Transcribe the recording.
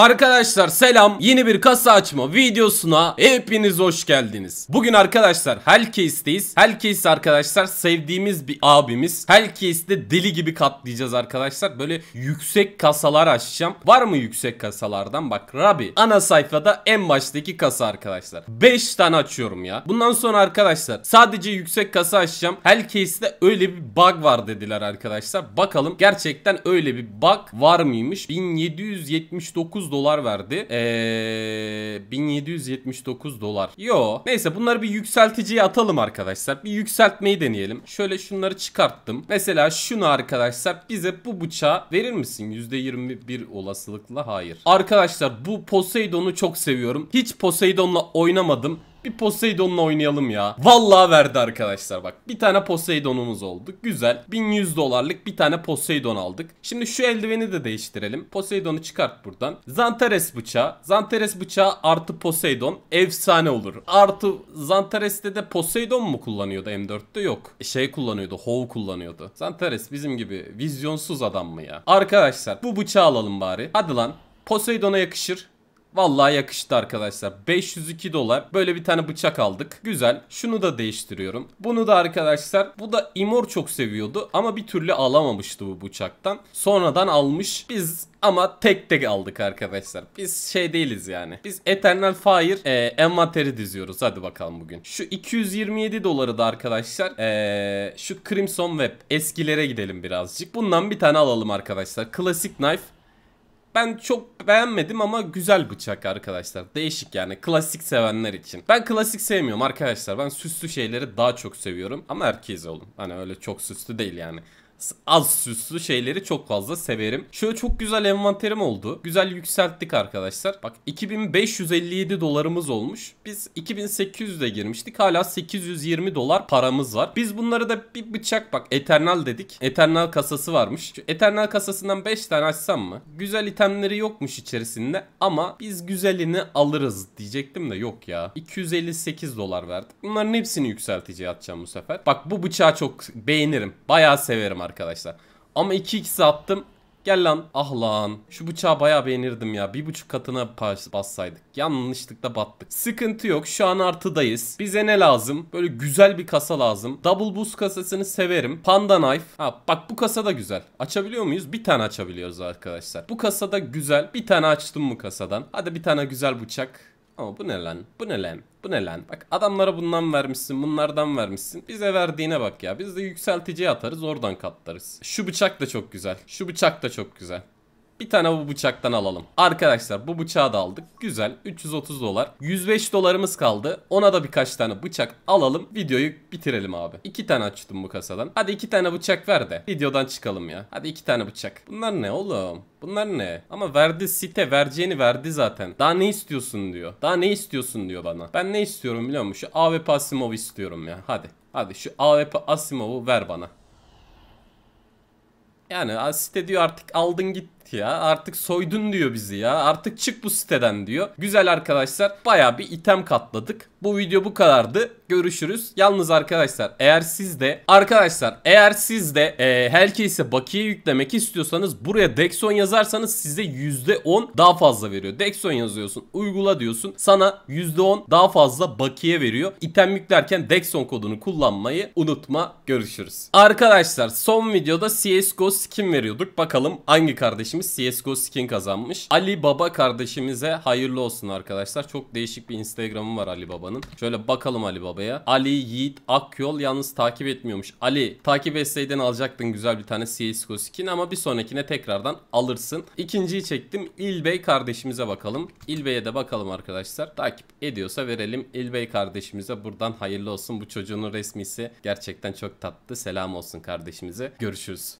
Arkadaşlar selam. Yeni bir kasa açma videosuna hepiniz hoş geldiniz. Bugün arkadaşlar Hellcase'deyiz. Hellcase arkadaşlar sevdiğimiz bir abimiz. Hellcase'de deli gibi katlayacağız arkadaşlar. Böyle yüksek kasalar açacağım. Var mı yüksek kasalardan? Bak Rabi ana sayfada en baştaki kasa arkadaşlar. 5 tane açıyorum ya. Bundan sonra arkadaşlar sadece yüksek kasa açacağım. Hellcase'de öyle bir bug var dediler arkadaşlar. Bakalım gerçekten öyle bir bug var mıymış? 1779 dolar verdi. Eee 1779 dolar. Yo. Neyse bunları bir yükselticiye atalım arkadaşlar. Bir yükseltmeyi deneyelim. Şöyle şunları çıkarttım. Mesela şunu arkadaşlar bize bu bıçağı verir misin? %21 olasılıkla hayır. Arkadaşlar bu Poseidon'u çok seviyorum. Hiç Poseidon'la oynamadım. Bir Poseidon'la oynayalım ya. Vallahi verdi arkadaşlar bak. Bir tane Poseidon'umuz oldu. Güzel. 1100 dolarlık bir tane Poseidon aldık. Şimdi şu eldiveni de değiştirelim. Poseidon'u çıkart buradan. Zantares bıçağı. Zantares bıçağı artı Poseidon. Efsane olur. Artı Zantares'te de Poseidon mu kullanıyordu M4'te? Yok. Şey kullanıyordu. Hov kullanıyordu. Zantares bizim gibi vizyonsuz adam mı ya? Arkadaşlar bu bıçağı alalım bari. Hadi lan. Poseidon'a yakışır. Vallahi yakıştı arkadaşlar. 502 dolar. Böyle bir tane bıçak aldık. Güzel. Şunu da değiştiriyorum. Bunu da arkadaşlar bu da Imor çok seviyordu ama bir türlü alamamıştı bu bıçaktan. Sonradan almış. Biz ama tek tek aldık arkadaşlar. Biz şey değiliz yani. Biz Eternal Fire e, envanteri diziyoruz. Hadi bakalım bugün. Şu 227 doları da arkadaşlar e, şu Crimson Web eskilere gidelim birazcık. Bundan bir tane alalım arkadaşlar. Classic Knife ben çok beğenmedim ama güzel bıçak arkadaşlar. Değişik yani klasik sevenler için. Ben klasik sevmiyorum arkadaşlar. Ben süslü şeyleri daha çok seviyorum. Ama herkes olun. Hani öyle çok süslü değil yani az süslü şeyleri çok fazla severim. Şöyle çok güzel envanterim oldu. Güzel yükselttik arkadaşlar. Bak 2557 dolarımız olmuş. Biz 2800'de girmiştik. Hala 820 dolar paramız var. Biz bunları da bir bıçak bak Eternal dedik. Eternal kasası varmış. Şu Eternal kasasından 5 tane açsam mı? Güzel itemleri yokmuş içerisinde ama biz güzelini alırız diyecektim de yok ya. 258 dolar verdik. Bunların hepsini yükselticiye atacağım bu sefer. Bak bu bıçağı çok beğenirim. Bayağı severim arkadaşlar. Ama 2x attım. Gel lan. Ah lan. Şu bıçağı bayağı beğenirdim ya. Bir buçuk katına bassaydık. Yanlışlıkla battık. Sıkıntı yok. Şu an artıdayız. Bize ne lazım? Böyle güzel bir kasa lazım. Double boost kasasını severim. Panda knife. Ha bak bu kasa da güzel. Açabiliyor muyuz? Bir tane açabiliyoruz arkadaşlar. Bu kasada güzel. Bir tane açtım bu kasadan. Hadi bir tane güzel bıçak. Ama bu ne lan? Bu ne lan? Bu ne lan? Bak adamlara bundan vermişsin, bunlardan vermişsin. Bize verdiğine bak ya. Biz de yükselticiye atarız, oradan katlarız. Şu bıçak da çok güzel. Şu bıçak da çok güzel. Bir tane bu bıçaktan alalım. Arkadaşlar bu bıçağı da aldık. Güzel. 330 dolar. 105 dolarımız kaldı. Ona da birkaç tane bıçak alalım. Videoyu bitirelim abi. İki tane açtım bu kasadan. Hadi iki tane bıçak ver de. Videodan çıkalım ya. Hadi iki tane bıçak. Bunlar ne oğlum? Bunlar ne? Ama verdi site vereceğini verdi zaten. Daha ne istiyorsun diyor. Daha ne istiyorsun diyor bana. Ben ne istiyorum biliyor musun? Şu AWP Asimov istiyorum ya. Hadi. Hadi şu AWP Asimov'u ver bana. Yani site diyor artık aldın ya. Artık soydun diyor bizi ya. Artık çık bu siteden diyor. Güzel arkadaşlar. Baya bir item katladık. Bu video bu kadardı. Görüşürüz. Yalnız arkadaşlar eğer siz de arkadaşlar eğer siz de e, herkese bakiye yüklemek istiyorsanız buraya Dexon yazarsanız size %10 daha fazla veriyor. Dexon yazıyorsun. Uygula diyorsun. Sana %10 daha fazla bakiye veriyor. İtem yüklerken Dexon kodunu kullanmayı unutma. Görüşürüz. Arkadaşlar son videoda CSGO skin veriyorduk. Bakalım hangi kardeşimiz CSGO skin kazanmış. Ali Baba kardeşimize hayırlı olsun arkadaşlar. Çok değişik bir Instagram'ı var Ali Baba'nın. Şöyle bakalım Ali Baba'ya. Ali Yiğit Akyol yalnız takip etmiyormuş. Ali takip etseydin alacaktın güzel bir tane CSGO skin ama bir sonrakine tekrardan alırsın. İkinciyi çektim. İlbey kardeşimize bakalım. İlbey'e de bakalım arkadaşlar. Takip ediyorsa verelim. İlbey kardeşimize buradan hayırlı olsun. Bu çocuğun resmisi gerçekten çok tatlı. Selam olsun kardeşimize. Görüşürüz.